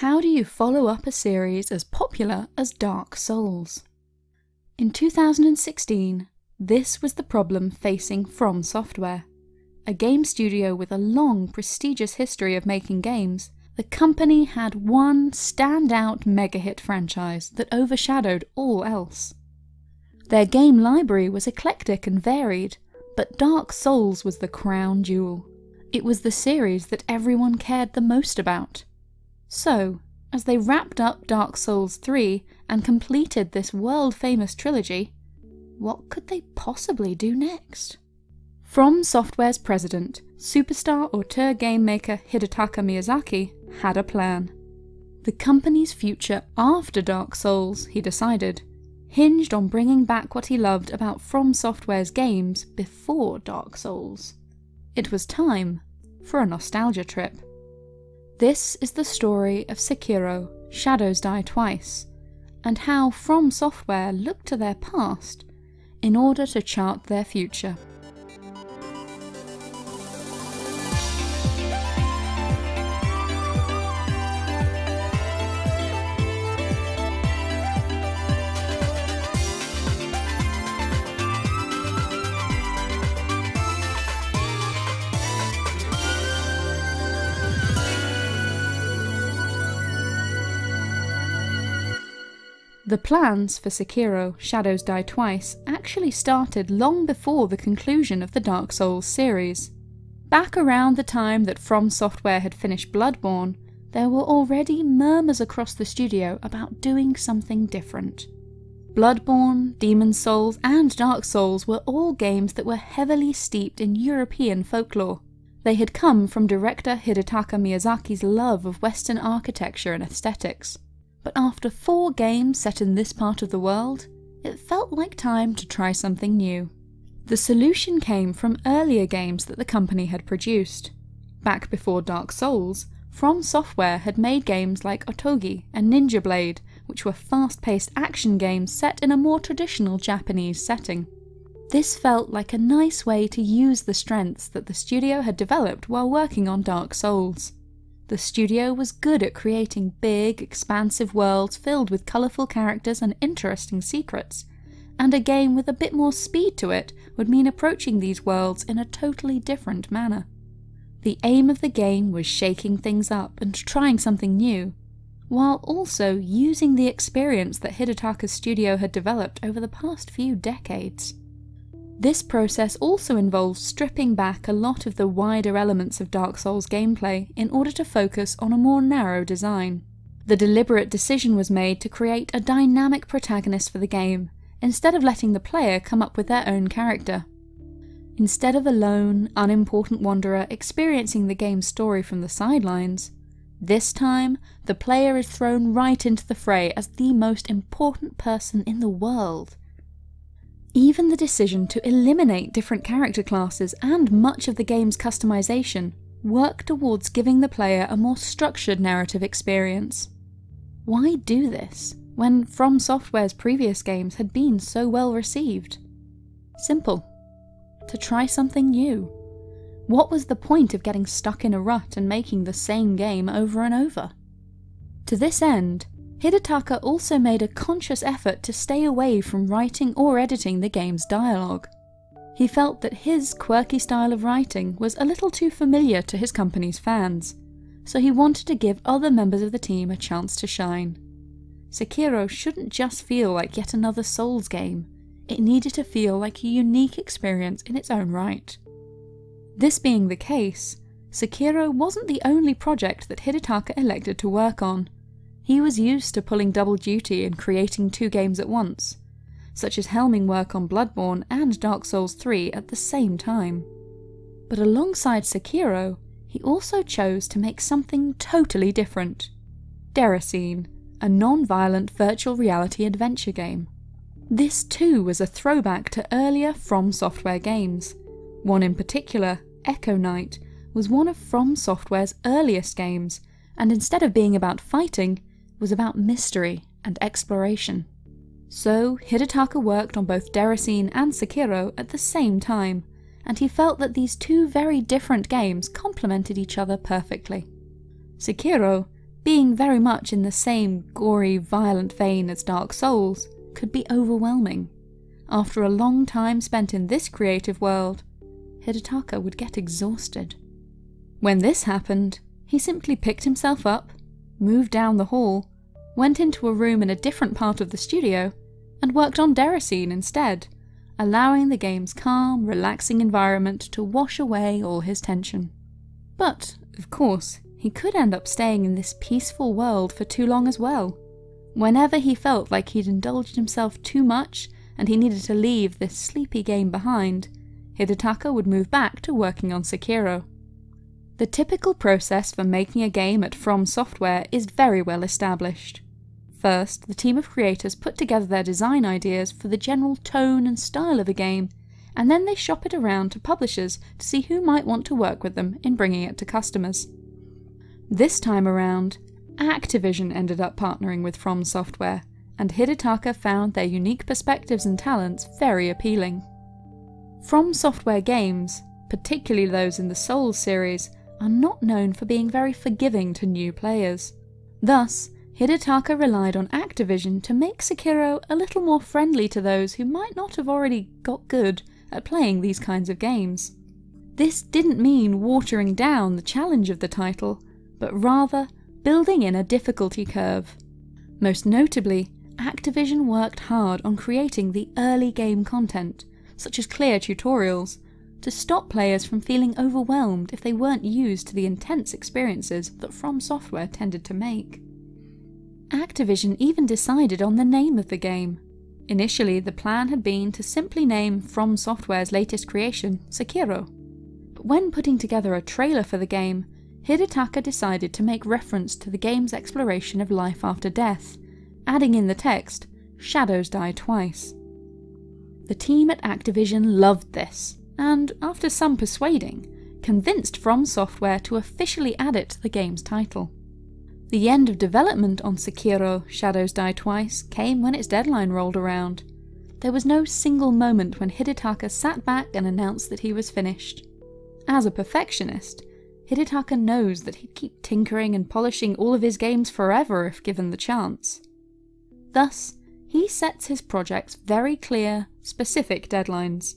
How do you follow up a series as popular as Dark Souls? In 2016, this was the problem facing From Software. A game studio with a long, prestigious history of making games, the company had one standout mega hit franchise that overshadowed all else. Their game library was eclectic and varied, but Dark Souls was the crown jewel. It was the series that everyone cared the most about. So, as they wrapped up Dark Souls 3 and completed this world famous trilogy, what could they possibly do next? From Software's president, superstar auteur game maker Hidetaka Miyazaki had a plan. The company's future after Dark Souls, he decided, hinged on bringing back what he loved about From Software's games before Dark Souls. It was time for a nostalgia trip. This is the story of Sekiro Shadows Die Twice, and how From Software looked to their past in order to chart their future. The plans for Sekiro Shadows Die Twice actually started long before the conclusion of the Dark Souls series. Back around the time that From Software had finished Bloodborne, there were already murmurs across the studio about doing something different. Bloodborne, Demon Souls, and Dark Souls were all games that were heavily steeped in European folklore. They had come from director Hidetaka Miyazaki's love of Western architecture and aesthetics but after four games set in this part of the world, it felt like time to try something new. The solution came from earlier games that the company had produced. Back before Dark Souls, From Software had made games like Otogi and Ninja Blade, which were fast paced action games set in a more traditional Japanese setting. This felt like a nice way to use the strengths that the studio had developed while working on Dark Souls. The studio was good at creating big, expansive worlds filled with colourful characters and interesting secrets, and a game with a bit more speed to it would mean approaching these worlds in a totally different manner. The aim of the game was shaking things up and trying something new, while also using the experience that Hidetaka's studio had developed over the past few decades. This process also involves stripping back a lot of the wider elements of Dark Souls gameplay in order to focus on a more narrow design. The deliberate decision was made to create a dynamic protagonist for the game, instead of letting the player come up with their own character. Instead of a lone, unimportant wanderer experiencing the game's story from the sidelines, this time the player is thrown right into the fray as the most important person in the world. Even the decision to eliminate different character classes and much of the game's customization work towards giving the player a more structured narrative experience. Why do this, when From Software's previous games had been so well received? Simple. To try something new. What was the point of getting stuck in a rut and making the same game over and over? To this end, Hidetaka also made a conscious effort to stay away from writing or editing the game's dialogue. He felt that his quirky style of writing was a little too familiar to his company's fans, so he wanted to give other members of the team a chance to shine. Sekiro shouldn't just feel like yet another Souls game, it needed to feel like a unique experience in its own right. This being the case, Sekiro wasn't the only project that Hidetaka elected to work on. He was used to pulling double duty and creating two games at once, such as helming work on Bloodborne and Dark Souls 3 at the same time. But alongside Sekiro, he also chose to make something totally different Déraciné, a non violent virtual reality adventure game. This too was a throwback to earlier From Software games. One in particular, Echo Knight, was one of From Software's earliest games, and instead of being about fighting, was about mystery and exploration. So, Hidetaka worked on both Déraciné and Sekiro at the same time, and he felt that these two very different games complemented each other perfectly. Sekiro, being very much in the same gory, violent vein as Dark Souls, could be overwhelming. After a long time spent in this creative world, Hidetaka would get exhausted. When this happened, he simply picked himself up, moved down the hall, went into a room in a different part of the studio, and worked on Déraciné instead, allowing the game's calm, relaxing environment to wash away all his tension. But, of course, he could end up staying in this peaceful world for too long as well. Whenever he felt like he'd indulged himself too much and he needed to leave this sleepy game behind, Hidetaka would move back to working on Sekiro. The typical process for making a game at From Software is very well established. First, the team of creators put together their design ideas for the general tone and style of a game, and then they shop it around to publishers to see who might want to work with them in bringing it to customers. This time around, Activision ended up partnering with From Software, and Hidetaka found their unique perspectives and talents very appealing. From Software games, particularly those in the Souls series, are not known for being very forgiving to new players. Thus, Hidetaka relied on Activision to make Sekiro a little more friendly to those who might not have already got good at playing these kinds of games. This didn't mean watering down the challenge of the title, but rather building in a difficulty curve. Most notably, Activision worked hard on creating the early game content, such as clear tutorials, to stop players from feeling overwhelmed if they weren't used to the intense experiences that From Software tended to make. Activision even decided on the name of the game. Initially, the plan had been to simply name From Software's latest creation Sekiro. But when putting together a trailer for the game, Hidetaka decided to make reference to the game's exploration of life after death, adding in the text, Shadows die twice. The team at Activision loved this, and after some persuading, convinced From Software to officially add it to the game's title. The end of development on Sekiro Shadows Die Twice came when its deadline rolled around. There was no single moment when Hidetaka sat back and announced that he was finished. As a perfectionist, Hidetaka knows that he'd keep tinkering and polishing all of his games forever if given the chance. Thus, he sets his projects very clear, specific deadlines.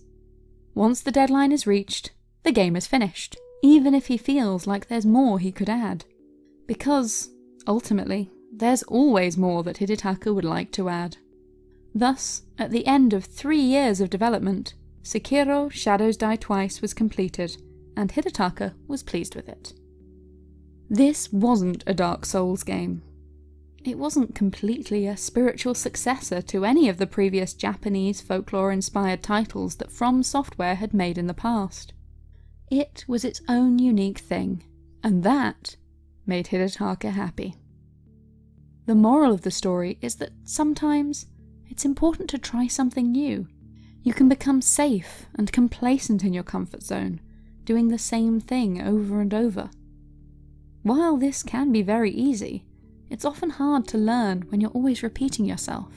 Once the deadline is reached, the game is finished, even if he feels like there's more he could add. Because, Ultimately, there's always more that Hidetaka would like to add. Thus, at the end of three years of development, Sekiro Shadows Die Twice was completed, and Hidetaka was pleased with it. This wasn't a Dark Souls game. It wasn't completely a spiritual successor to any of the previous Japanese folklore inspired titles that From Software had made in the past. It was its own unique thing, and that made Hidetaka happy. The moral of the story is that sometimes it's important to try something new. You can become safe and complacent in your comfort zone, doing the same thing over and over. While this can be very easy, it's often hard to learn when you're always repeating yourself.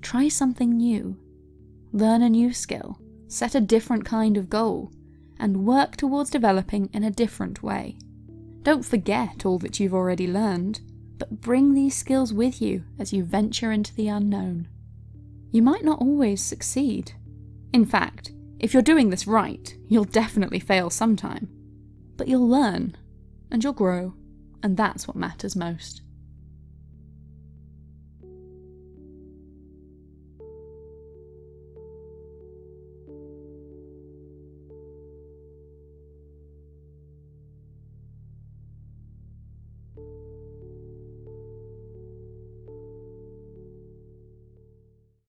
Try something new. Learn a new skill, set a different kind of goal, and work towards developing in a different way. Don't forget all that you've already learned, but bring these skills with you as you venture into the unknown. You might not always succeed. In fact, if you're doing this right, you'll definitely fail sometime. But you'll learn, and you'll grow, and that's what matters most.